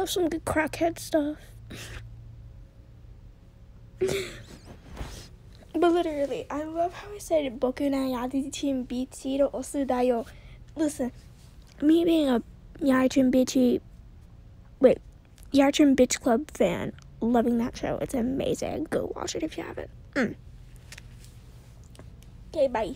love some good crackhead stuff. but literally, I love how I said Boku na Yarichin osu dayo. Listen, me being a Yarichin Bichi, wait, Yarichin Bitch Club fan, loving that show. It's amazing. Go watch it if you haven't. Mm. Okay, bye.